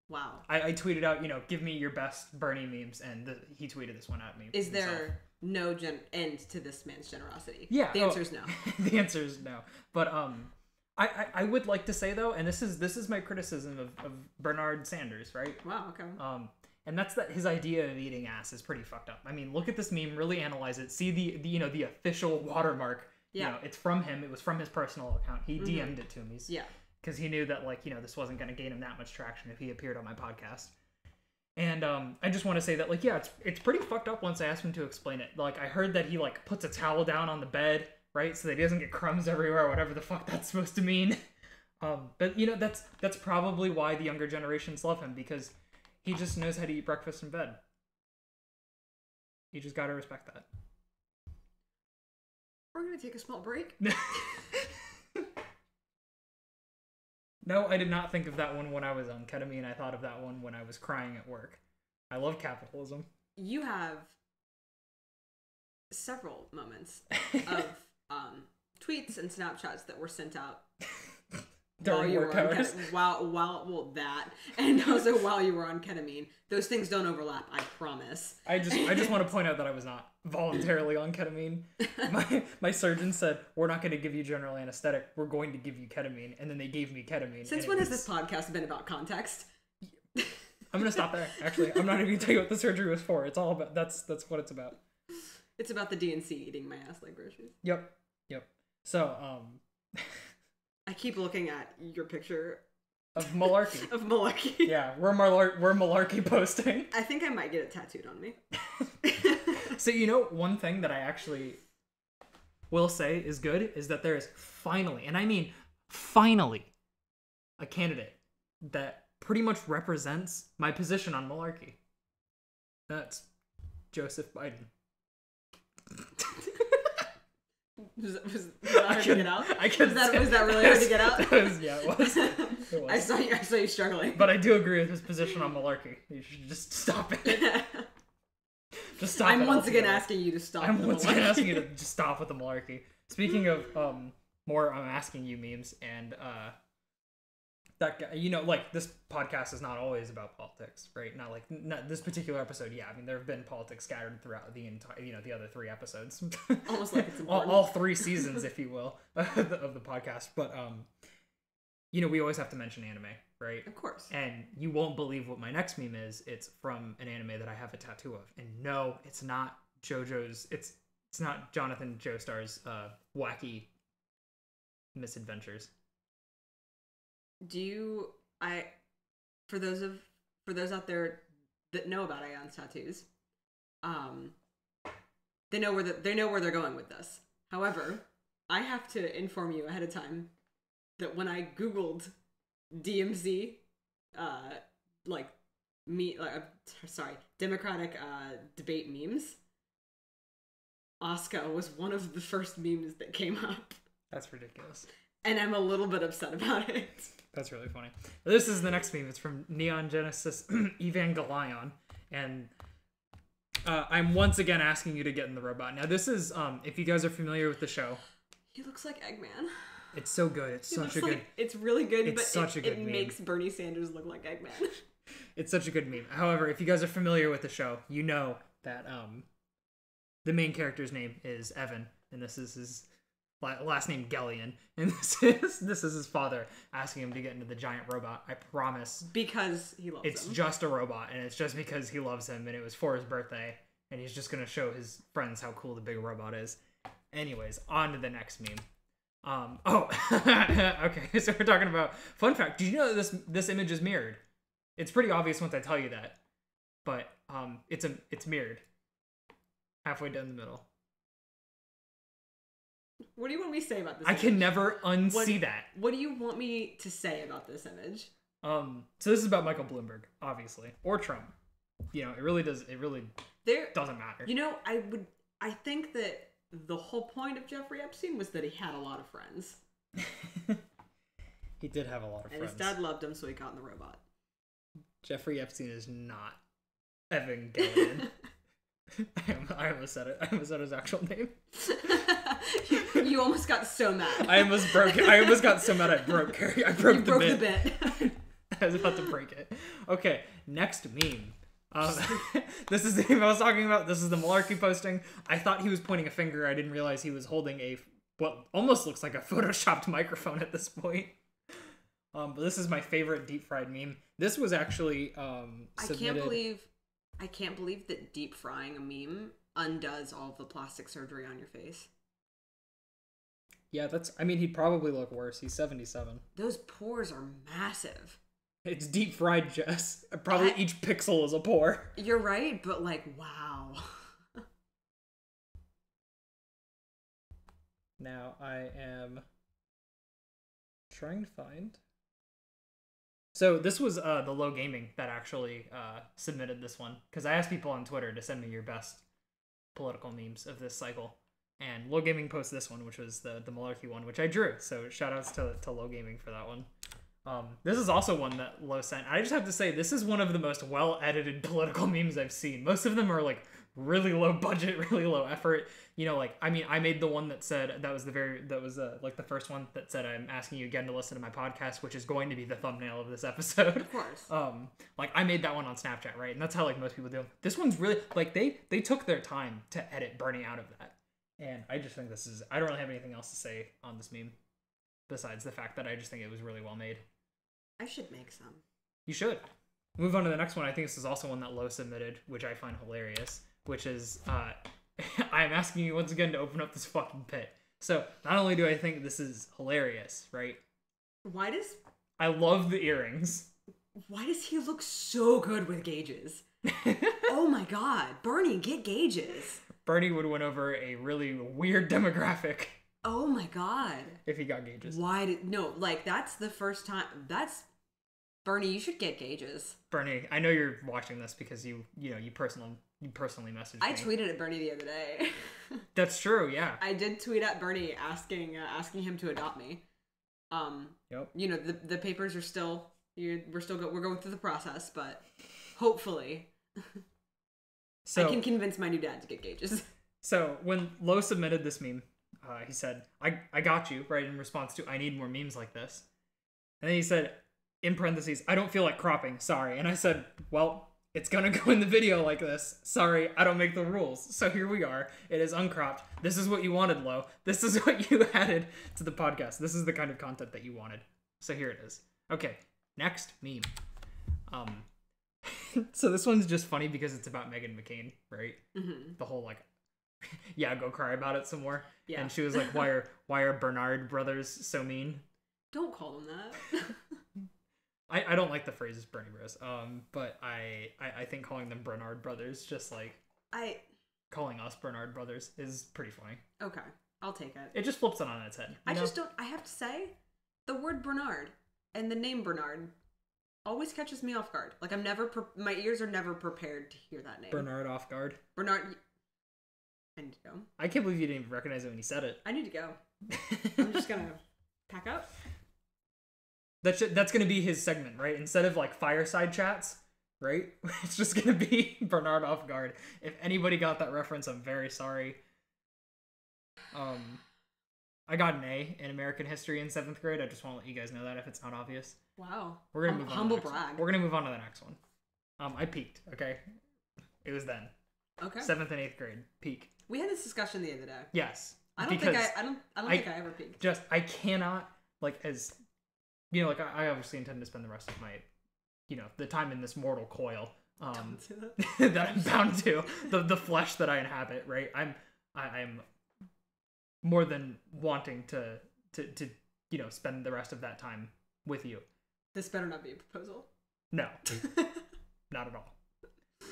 Wow. I, I tweeted out, you know, give me your best Bernie memes, and the, he tweeted this one at me. Is himself. there no gen- end to this man's generosity? Yeah. The oh, answer is no. the answer is no. But um, I, I I would like to say though, and this is this is my criticism of, of Bernard Sanders, right? Wow. Okay. Um, and that's that his idea of eating ass is pretty fucked up. I mean, look at this meme, really analyze it, see the, the you know the official watermark. You Yeah. know, it's from him. It was from his personal account. He DM'd it to me. Yeah. because he knew that like you know this wasn't going to gain him that much traction if he appeared on my podcast and um, i just want to say that like yeah it's it's pretty fucked up once i asked him to explain it like i heard that he like puts a towel down on the bed right so that he doesn't get crumbs everywhere or whatever the fuck that's supposed to mean um, but you know that's that's probably why the younger generations love him because he just knows how to eat breakfast in bed you just gotta respect that We're gonna take a small break. No, I did not think of that one when I was on ketamine. I thought of that one when I was crying at work. I love capitalism. You have several moments of um, tweets and Snapchats that were sent out while you were ketamine. While while well that and also while you were on ketamine. Those things don't overlap. I promise. I just I just want to point out that I was not voluntarily on ketamine. My my surgeon said, We're not gonna give you general anesthetic, we're going to give you ketamine and then they gave me ketamine. Since when has this podcast been about context? I'm gonna stop there, actually. I'm not even gonna tell you what the surgery was for. It's all about that's that's what it's about. It's about the DNC eating my ass like groceries. Yep. Yep. So, um I keep looking at your picture of malarkey. of Malarkey. Yeah, we're malar- we're malarkey posting. I think I might get it tattooed on me. So you know one thing that I actually will say is good is that there is finally, and I mean finally, a candidate that pretty much represents my position on malarkey. That's Joseph Biden. Was, was, was that hard to get out? I could was, that, was that really hard to get out? Was, yeah, it was. It I saw you. I saw you struggling. But I do agree with his position on malarkey. You should just stop it. Just stop. I'm it once again asking you to stop. I'm the once again asking you to just stop with the malarkey. Speaking of um more I'm asking you memes and uh that guy, you know, like this podcast is not always about politics, right? Not like not this particular episode. Yeah, I mean there have been politics scattered throughout the entire, you know, the other three episodes, Almost like it's all, all three seasons, if you will, of the, of the podcast. But um, you know, we always have to mention anime, right? Of course. And you won't believe what my next meme is. It's from an anime that I have a tattoo of. And no, it's not JoJo's. It's it's not Jonathan Joestar's uh, wacky misadventures. Do you? I. For those of for those out there that know about Ion's tattoos, um, they know where the, they know where they're going with this. However, I have to inform you ahead of time that when I googled DMZ, uh, like me, like, uh, sorry, Democratic uh, debate memes, Oscar was one of the first memes that came up, That's ridiculous. and I'm a little bit upset about it. That's really funny. This is the next meme. It's from Neon Genesis Evangelion, and uh, I'm once again asking you to get in the robot. Now, this is um, if you guys are familiar with the show, He looks like Eggman. it's so good. It's He such a good. like it's really good, it's but such it, a good it meme. makes Bernie Sanders look like Eggman. It's such a good meme. However, if you guys are familiar with the show, you know that um, the main character's name is Evan, and this is his last name Gellion, and this is this is his father asking him to get into the giant robot. I promise, because he loves it's him. just a robot, and it's just because he loves him, and it was for his birthday, and he's just gonna show his friends how cool the big robot is. Anyways, on to the next meme. Um, oh, okay. So we're talking about fun fact. Did you know that this this image is mirrored? It's pretty obvious once I tell you that, but um, it's a it's mirrored halfway down the middle. What do you want me to say about this? I image? can never unsee What- that. What do you want me to say about this image? Um, so this is about Michael Bloomberg, obviously, or Trump. You know, it really does. It really There, doesn't matter. you know, I would, I think that the whole point of Jeffrey Epstein was that he had a lot of friends, he did have a lot of and friends. his dad loved him, so he got in the robot. Jeffrey Epstein is not Evan Gillian. I almost said it. I almost said his actual name. you, you almost got so mad. I almost broke it. I almost got so mad I broke Carrie. I broke, you the, broke bit. the bit. I was about to break it. Okay, next meme. Um, this is the meme I was talking about. This is the Malarkey posting. I thought he was pointing a finger. I didn't realize he was holding a what almost looks like a photoshopped microphone at this point. Um, but this is my favorite deep fried meme. This was actually um, I submitted. can't believe, I can't believe that deep frying a meme undoes all of the plastic surgery on your face. Yeah, that's. I mean, he'd probably look worse. He's seventy-seven. Those pores are massive. It's deep fried, Jess. Probably I- each pixel is a pore. You're right, but like, wow. Now I am trying to find. So this was uh, the low gaming that actually uh, submitted this one because I asked people on Twitter to send me your best political memes of this cycle, and low gaming posted this one, which was the the Malarkey one, which I drew. So shout outs to to low gaming for that one. Um, this is also one that Low sent. I just have to say, this is one of the most well edited political memes I've seen. Most of them are like really low budget, really low effort. You know, like I mean, I made the one that said that was the very that was uh, like the first one that said I'm asking you again to listen to my podcast, which is going to be the thumbnail of this episode. Of course. Um, like I made that one on Snapchat, right? And that's how like most people do. This one's really like they they took their time to edit Bernie out of that, and I just think this is. I don't really have anything else to say on this meme, besides the fact that I just think it was really well made. I should make some. You should. Move on to the next one. I think this is also one that Low submitted, which I find hilarious, which is uh, I'm asking you once again to open up this fucking pit. So not only do I think this is hilarious, right? Why does I love the earrings. why does he look so good with gauges? oh my god, Bernie, get gauges. Bernie would win over a really weird demographic Oh my god. if he got gauges. Why did no, like that's the first time that's Bernie, you should get gauges. Bernie, I know you're watching this because you you know you personal you personally messaged I me. tweeted at Bernie the other day. That's true. Yeah. I did tweet at Bernie asking uh, asking him to adopt me. Um, Yep. you know the the papers are still you we're still go, we're going through the process, but hopefully So I can convince my new dad to get gauges. So when Lo submitted this meme, uh, he said, I, I got you, right, in response to, I need more memes like this. And then he said, in parentheses, I don't feel like cropping, sorry. And I said, well, it's gonna go in the video like this. Sorry, I don't make the rules. So here we are. It is uncropped. This is what you wanted, Lo. This is what you added to the podcast. This is the kind of content that you wanted. So here it is. Okay, next meme. Um, so this one's just funny because it's about Meghan McCain, right? hmm the whole like yeah go cry about it some more Yeah. and she was like why are why are bernard brothers so mean Don't call them that. I, I don't like the phrases bernie bros um but I, I i think calling them bernard brothers just like I calling us bernard brothers is pretty funny okay, I'll take it. it just flips it on its head I know? just don't. I have to say, the word Bernard and the name Bernard always catches me off guard. Like I'm never, pre- my ears are never prepared to hear that name. Bernard off guard. Bernard. I need to go. I can't believe you didn't even recognize it when you said it. I need to go. I'm just gonna pack up. That's that's gonna be his segment, right? Instead of like fireside chats, right? It's just gonna be Bernard off guard. If anybody got that reference, I'm very sorry. Um, I got an A in American history in seventh grade. I just want to let you guys know that if it's not obvious. Wow. We're gonna Hum- move on. humble to the one. brag. We're gonna move on to the next one. Um, I peaked. Okay, it was then Okay. seventh and eighth grade peak. We had this discussion the other day. Yes, I don't think I. I don't. I don't I- think I ever peaked. just I cannot like as you know like I, I obviously intend to spend the rest of my you know the time in this mortal coil um that. that I'm bound to the the flesh that I inhabit right? I'm I, I'm more than wanting to to to you know spend the rest of that time with you. This better not be a proposal. no. Not at all.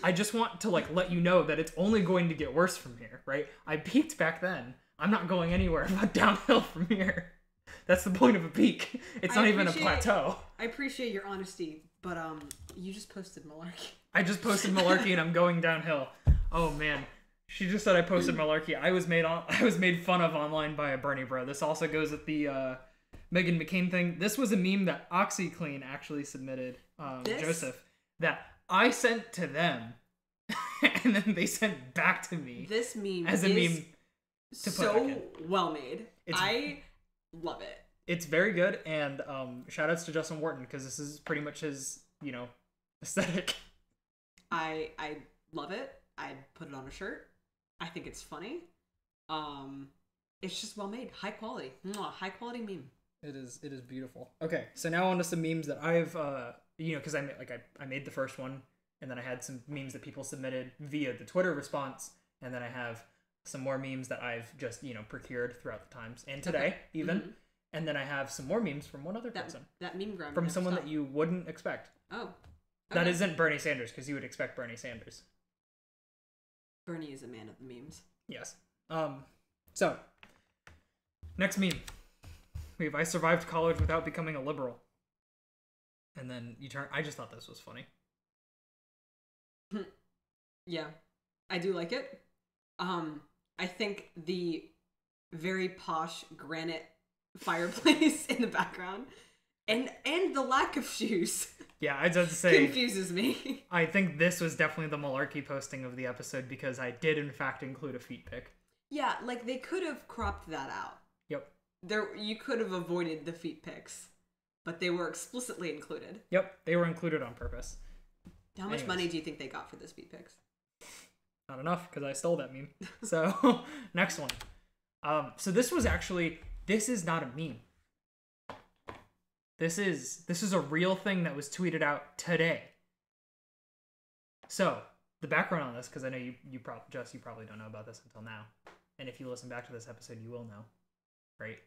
I just want to like let you know that it's only going to get worse from here right? I peaked back then. I'm not going anywhere but downhill from here that's the point of a peak it's I not even a plateau I appreciate your honesty, but um, you just posted malarkey. I just posted malarkey and I'm going downhill. Oh man. She just said I posted malarkey. I was made on I was made fun of online by a Bernie bro. This also goes with the uh Meghan McCain thing. This was a meme that OxyClean actually submitted, um, Joseph, that I sent to them, and then they sent back to me This meme as a is meme. so well made. It's- I love it. It's very good, and um, shout outs to Justin Wharton because this is pretty much his, you know, aesthetic. I I love it. I put it on a shirt. I think it's funny. Um, it's just well made, high quality, Mwah, high quality meme. It is it is beautiful. Okay, so now on to some memes that I've uh you know because I made like I, I made the first one and then I had some memes that people submitted via the Twitter response and then I have some more memes that I've just you know procured throughout the times and today Okay. even Mhm. and then I have some more memes from one other That person that meme from someone stopped. that you wouldn't expect. Oh, That okay. isn't Bernie Sanders because you would expect Bernie Sanders. Bernie is a man of the memes. Yes. Um. So next meme. We have I survived college without becoming a liberal. And then you turn. I just thought this was funny. Yeah, I do like it. Um, I think the very posh granite fireplace in the background and and the lack of shoes Yeah, I just say. confuses me. I think this was definitely the malarkey posting of the episode because I did in fact include a feet pic. yeah, like they could have cropped that out. Yep. There you could have avoided the feet pics, but they were explicitly included. Yep, they were included on purpose. How much Anyways. money do you think they got for this feet pics? Not enough because I stole that meme. So next one. Um, so this was actually this is not a meme. This is this is a real thing that was tweeted out today. So the background on this, because I know you you probably Jess, you probably don't know about this until now, and if you listen back to this episode, you will know, right?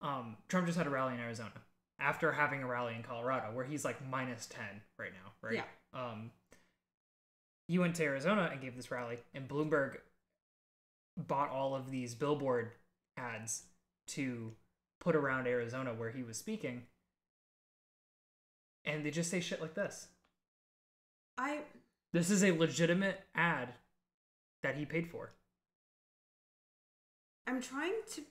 Um, Trump just had a rally in Arizona after having a rally in Colorado, where he's like minus ten right now, right? Yeah. Um, he went to Arizona and gave this rally, and Bloomberg bought all of these billboard ads to put around Arizona where he was speaking. And they just say shit like this. I This is a legitimate ad that he paid for. I'm trying to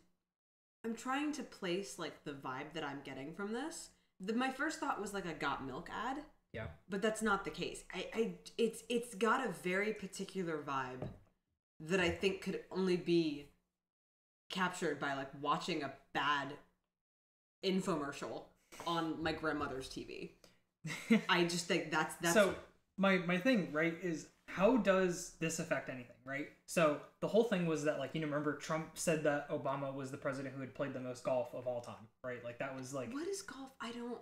I'm trying to place like the vibe that I'm getting from this. The, my first thought was like a got milk ad, Yeah. but that's not the case. I, I it's it's got a very particular vibe that I think could only be captured by like watching a bad infomercial on my grandmother's TV. I just think that's that's so my my thing right is how does this affect anything right so the whole thing was that like you know remember trump said that obama was the president who had played the most golf of all time right like that was like what is golf? I don't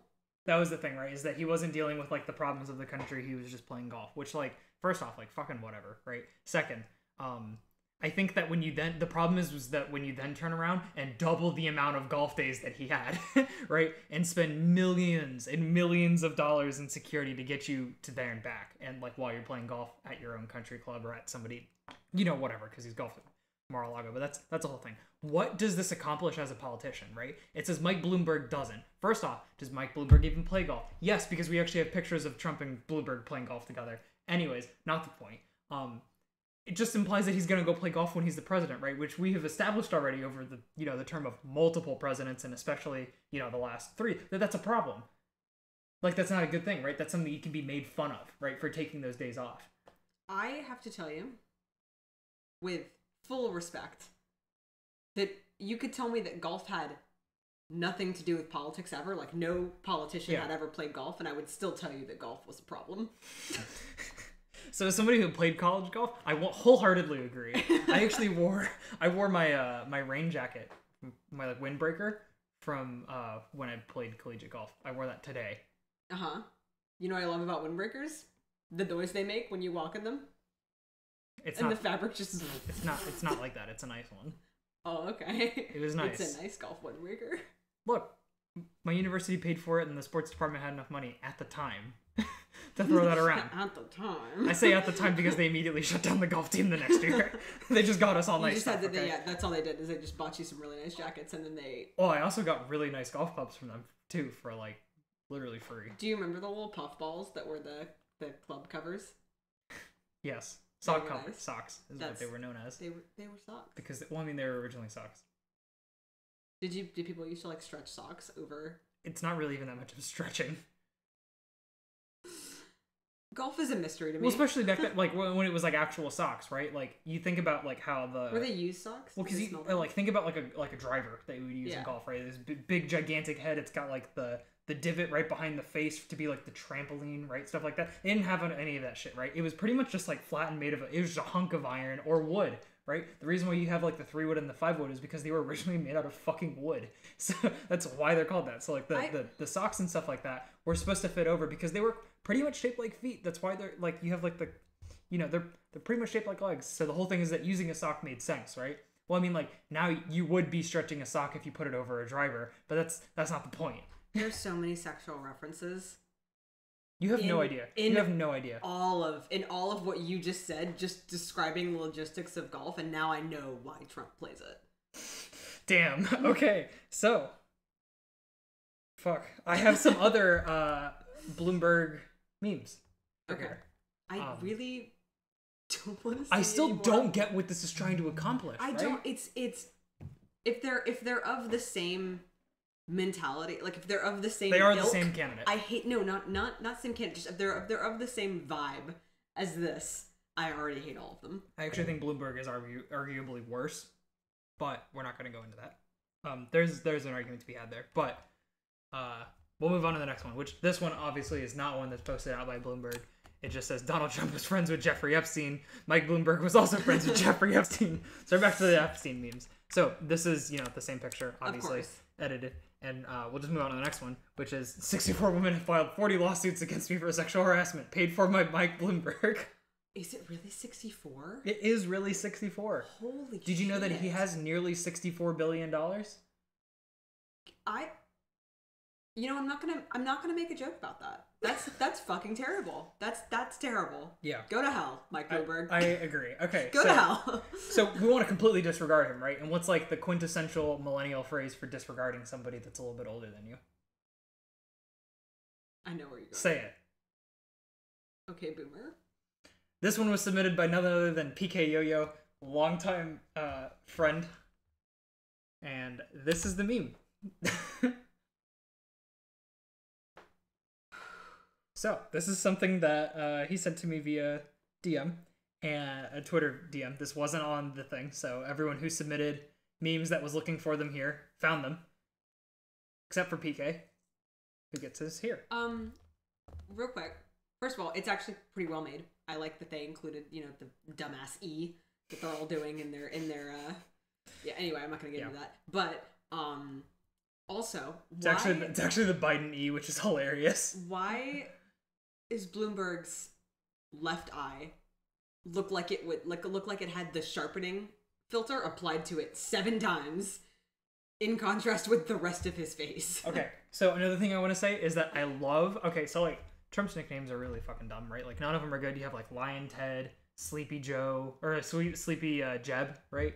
that was the thing right is that he wasn't dealing with like the problems of the country. He was just playing golf which like first off like fucking whatever right? Second um i think that when you then the problem is was that when you then turn around and double the amount of golf days that he had right and spend millions and millions of dollars in security to get you to there and back and like while you're playing golf at your own country club or at somebody you know whatever because he's golfing Mar-a-Lago, but that's that's the whole thing. What does this accomplish as a politician, right? It says Mike Bloomberg doesn't. First off, does Mike Bloomberg even play golf? Yes, because we actually have pictures of Trump and Bloomberg playing golf together. Anyways, not the point. Um, it just implies that he's going to go play golf when he's the president, right? Which we have established already over the you know the term of multiple presidents and especially you know the last three that that's a problem. Like that's not a good thing, right? That's something you can be made fun of, right, for taking those days off. I have to tell you, with full respect, that you could tell me that golf had nothing to do with politics ever. Like no politician Yeah. had ever played golf, and I would still tell you that golf was a problem. So as somebody who played college golf, I wholeheartedly agree. I actually wore I wore my uh my rain jacket, my like windbreaker from uh when I played collegiate golf. I wore that today. Uh huh. You know what I love about windbreakers? The noise they make when you walk in them, It's and not the fabric just. it's not it's not like that. It's a nice one. Oh, okay. It was nice. It's a nice golf windbreaker. Look, my university paid for it and the sports department had enough money at the time to throw that around. At the time. I say at the time because they immediately shut down the golf team the next year. they just got us all You nice just stuff. had that. They, okay? yeah, that's all they did is they just bought you some really nice jackets, and then they. Oh, I also got really nice golf clubs from them too for like literally free. Do you remember the little puff balls that were the the club covers? Yes, sock socks is what they were known as. They were they were socks. Because well, I mean, they were originally socks. Did you did people used to like stretch socks over? It's not really even that much of stretching. Golf is a mystery to me. Well, especially back then, like when it was like actual socks, right? Like you think about like how the were they used socks? Well, because you uh, like think about like a like a driver that you would use in golf, right? This big, big gigantic head. It's got like the the divot right behind the face to be like the trampoline, right? Stuff like that. They didn't have any of that shit, right? It was pretty much just like flat and made of. It was just a hunk of iron or wood, right? The reason why you have like the three wood and the five wood is because they were originally made out of fucking wood. So that's why they're called that. So like the I- the, the socks and stuff like that were supposed to fit over because they were pretty much shaped like feet. That's why they're like you have like the you know they're they're pretty much shaped like legs so the whole thing is that using a sock made sense right well i mean like now you would be stretching a sock if you put it over a driver but that's that's not the point There's so many sexual references. you have no idea in- you have no idea All of in all of what you just said, just describing the logistics of golf, and now I know why Trump plays it. damn okay so fuck i have some other uh bloomberg memes Okay. here. I Um, really don't want to. i still don't get what this is trying to accomplish I right? don't. It's it's if they're if they're of the same mentality, like if they're of the same. they are the same candidate I hate no, not not not same candidate. Just if they're if they're of the same vibe as this. I already hate all of them. I actually think Bloomberg is argu- arguably worse, but we're not going to go into that. Um, there's there's an argument to be had there, but uh, we'll move on to the next one. Which this one obviously is not one that's posted out by Bloomberg. It just says Donald Trump was friends with Jeffrey Epstein. Mike Bloomberg was also friends with Jeffrey Epstein. So back to the Epstein memes. So this is you know the same picture, obviously edited, and uh, we'll just move on to the next one, which is 64 women have filed 40 lawsuits against me for sexual harassment, paid for by Mike Bloomberg. Is it really sixty four? It is really 64. Holy! Did you know that he has nearly sixty-four billion dollars? I. You know, I'm not gonna. I'm not gonna make a joke about that. That's that's fucking terrible. That's that's terrible. Yeah, Go to hell, Mike Bloomberg. I agree. Okay, Go so, to hell. so we want to completely disregard him, right? And what's like the quintessential millennial phrase for disregarding somebody that's a little bit older than you? I know where you're going. Say it. Okay, boomer. This one was submitted by none other than PK Yo-Yo, longtime uh, friend, and this is the meme. so this is something that uh, he sent to me via DM and a Twitter DM. This wasn't on the thing, so everyone who submitted memes that was looking for them here found them, except for PK, who gets his here. Um, real quick. First of all, it's actually pretty well made. I like that they included, you know, the dumbass E that they're all doing in their in their. uh Yeah. Anyway, I'm not gonna get Yeah. into that. But um, also, It's why actually it's actually the Biden E, which is hilarious. why is Bloomberg's left eye look like it would like look like it had the sharpening filter applied to it seven times, in contrast with the rest of his face? Okay, so another thing I want to say is that I love. Okay, so like Trump's nicknames are really fucking dumb, right? Like none of them are good. You have like Lyin' Ted, Sleepy Joe, or Sweet Sleepy uh, Jeb, right?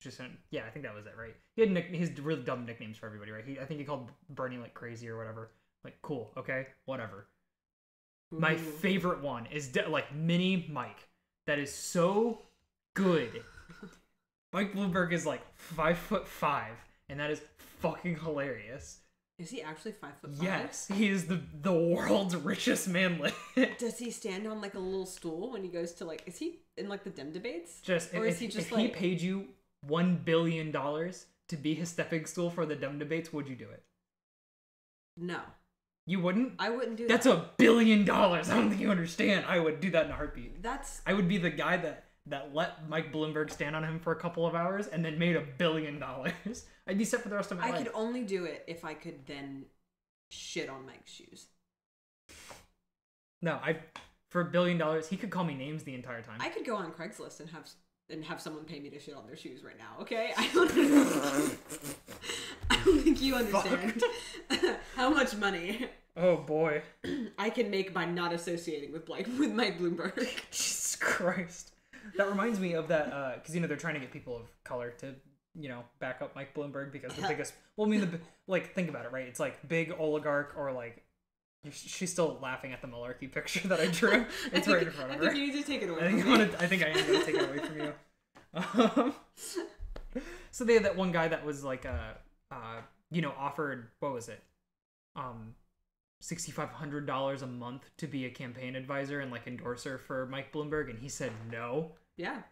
Just yeah, I think that was it, right? He had nick- his really dumb nicknames for everybody, right? He, I think he called Bernie like crazy or whatever. Like cool, okay, whatever. My Ooh. favorite one is de- like Mini Mike. That is so good. Mike Bloomberg is like five foot five, and that is fucking hilarious. Is he actually five foot five? Yes, he is the the world's richest man. Does he stand on like a little stool when he goes to like? Is he in like the dem debates? just Or if, is he just if he paid you one billion dollars to be his stepping stool for the dumb debates, would you do it? No, You wouldn't. I wouldn't do that. That's that. a billion dollars. I don't think you understand. I would do that in a heartbeat. That's I would be the guy that that let Mike Bloomberg stand on him for a couple of hours and then made a billion dollars. I'd be set for the rest of my life. I life. could only do it if I could then shit on Mike's shoes. No, I for a billion dollars, he could call me names the entire time. I could go on Craigslist and have and have someone pay me to shit on their shoes right now. Okay, I don't. I don't think you understand how much money oh boy, I can make by not associating with like with Mike Bloomberg. Jesus Christ! That reminds me of that uh, because you know they're trying to get people of color to you know back up Mike Bloomberg because the biggest. Well, I mean, the like think about it, right? It's like big oligarch or like. She's still laughing at the malarkey picture that I drew. I It's think, right in front I of think her. you need to take it away I think, I, wanna, I, think I, am gonna take it away from you. Um, so they had that one guy that was like, uh, uh, you know, offered what was it, um, sixty five hundred dollars a month to be a campaign advisor and like endorser for Mike Bloomberg, and he said no. Yeah,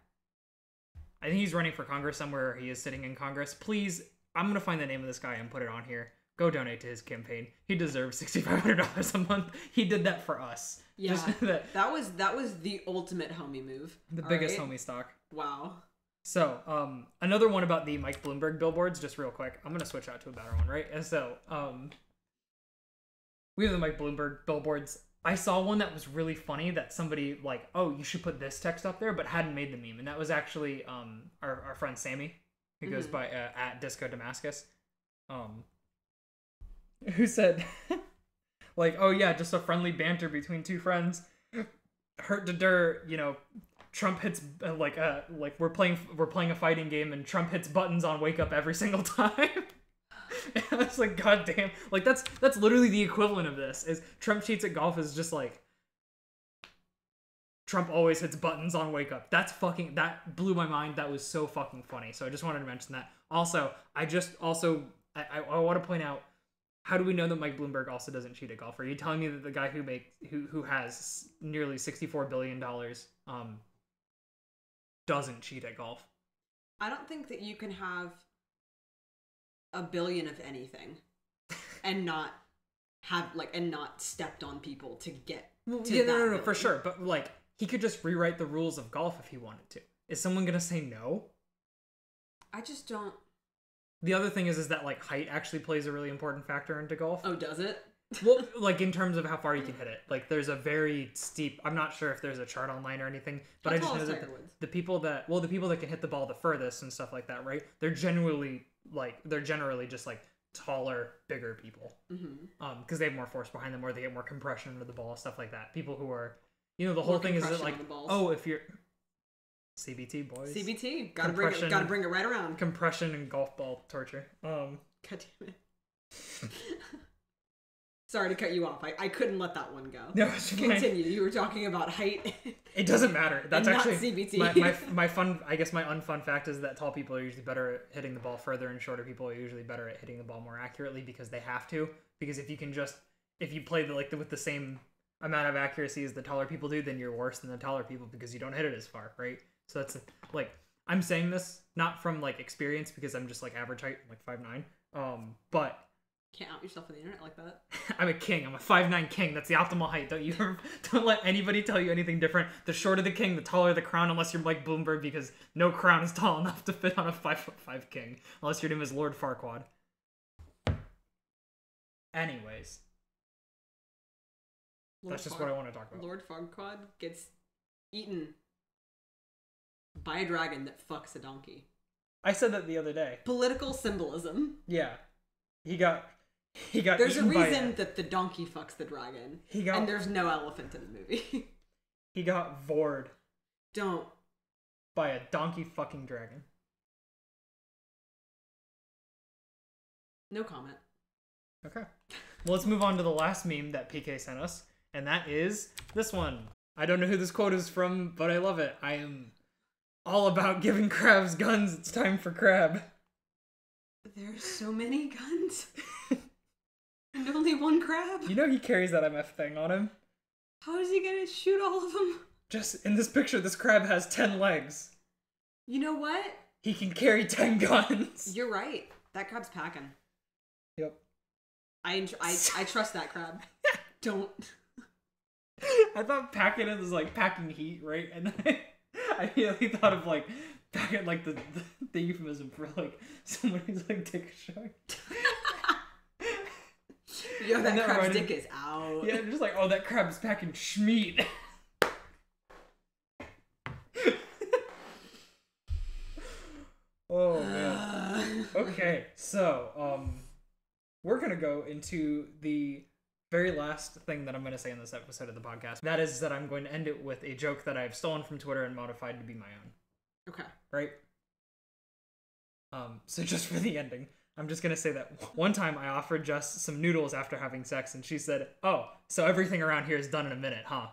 I think he's running for Congress somewhere. He is sitting in Congress. Please, I'm gonna find the name of this guy and put it on here. Go donate to his campaign. He deserves sixty five hundred dollars a month. He did that for us. yeah. That, that was that was the ultimate homie move. the all biggest right? homie stock. Wow. So, um, another one about the Mike Bloomberg billboards, just real quick. I'm gonna switch out to a better one, right? And so, um, we have the Mike Bloomberg billboards. I saw one that was really funny that somebody like, oh, you should put this text up there, but hadn't made the meme, and that was actually um our, our friend Sammy, who goes Mhm. by uh, at Disco Damascus, um, who said, like, oh yeah, just a friendly banter between two friends. Hurt to dir, you know, Trump hits uh, like uh like we're playing we're playing a fighting game and Trump hits buttons on wake up every single time. and I was like, God damn! Like that's that's literally the equivalent of this. Is Trump cheats at golf is just like Trump always hits buttons on wake up. That's fucking that blew my mind. That was so fucking funny. So I just wanted to mention that. Also, I just also I, I, I want to point out how do we know that Mike Bloomberg also doesn't cheat at golf? Are you telling me that the guy who make who who has nearly sixty four billion dollars um doesn't cheat at golf? I don't think that you can have a billion of anything and not have like and not stepped on people to get to yeah, no, no, no, for billion. sure. But like, he could just rewrite the rules of golf if he wanted to. Is someone gonna say no? I just don't. The other thing is, is that like height actually plays a really important factor into golf. Oh, does it? well, like in terms of how far you can hit it. Like, there's a very steep. I'm not sure if there's a chart online or anything, but How I just know that the, the people that well, the people that can hit the ball the furthest and stuff like that, right? They're generally like they're generally just like taller, bigger people. Mm-hmm. um because they have more force behind them or they get more compression into the ball stuff like that people who are you know the whole More thing is that like oh if you're cbt boys CBT. Gotta bring it. Gotta bring it right around. compression and golf ball torture um God damn it. Sorry to cut you off. I, I couldn't let that one go. no. Continue. You were talking about height. it doesn't matter that's actually CBT. my, my my fun i guess my unfun fact is that tall people are usually better at hitting the ball further and shorter people are usually better at hitting the ball more accurately because they have to because if you can just if you play the, like the, with the same amount of accuracy as the taller people do then you're worse than the taller people because you don't hit it as far right so that's like i'm saying this not from like experience because i'm just like average height like five nine um but Can't out yourself on the internet like that. I'm a king. I'm a five nine king. That's the optimal height. Don't you don't let anybody tell you anything different. The shorter the king, the taller the crown, unless you're like Bloomberg, because no crown is tall enough to fit on a five foot five king, unless your name is Lord Farquaad. Anyways, Lord that's just Far- what I want to talk about. Lord Farquaad gets eaten by a dragon that fucks a donkey. I said that the other day. Political symbolism. Yeah, he got he got. There's a reason that the donkey fucks the dragon, he got and there's no elephant in the movie. he got vored Don't. by a donkey fucking dragon. No comment. Okay. Well, let's move on to the last meme that PK sent us, and that is this one. I don't know who this quote is from, but I love it. I am all about giving crabs guns. It's time for crab. There's so many guns. and only one crab. You know he carries that MF thing on him. How is he gonna shoot all of them? Just in this picture, this crab has 10 legs. You know what? He can carry 10 guns. You're right. That crab's packing. Yep. I I, I trust that crab. Don't. I thought packing it was like packing heat, right? And I, I immediately thought of like packing like the, the, the euphemism for like someone who's like dick shy. Yo, that that crab's reminded- dick is out. Yeah, just like, oh, that crab's packing schmeat. oh man. Okay, so um, we're gonna go into the very last thing that I'm gonna say in this episode of the podcast. That is that I'm going to end it with a joke that I've stolen from Twitter and modified to be my own. okay. Right. Um, so just for the ending, I'm just gonna say that one time I offered Jess some noodles after having sex, and she said, "Oh, so everything around here is done in a minute, huh?"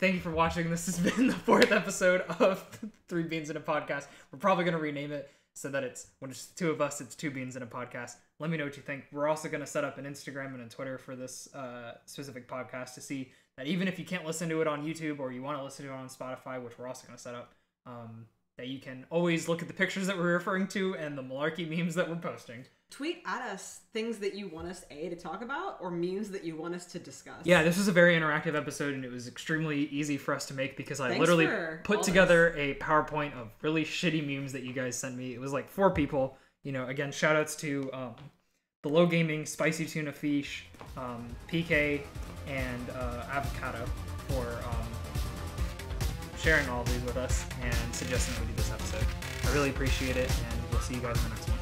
Thank you for watching. This has been the fourth episode of Three Beans in a Podcast. We're probably gonna rename it so that it's when it's two of us, it's Two Beans in a Podcast. Let me know what you think. We're also gonna set up an Instagram and a Twitter for this uh, specific podcast to see that even if you can't listen to it on YouTube or you want to listen to it on Spotify, which we're also gonna set up, um, that you can always look at the pictures that we're referring to and the malarkey memes that we're posting. Tweet at us things that you want us a to talk about or memes that you want us to discuss. Yeah, this was a very interactive episode and it was extremely easy for us to make because I Thanks literally put together a PowerPoint of really shitty memes that you guys sent me. It was like four people. You know, again, shout outs to um, the Low Gaming, Spicy Tuna Fish, um, PK, and uh, Avocado for um, sharing all these with us and suggesting that we do this episode. I really appreciate it, and we'll see you guys in the next one.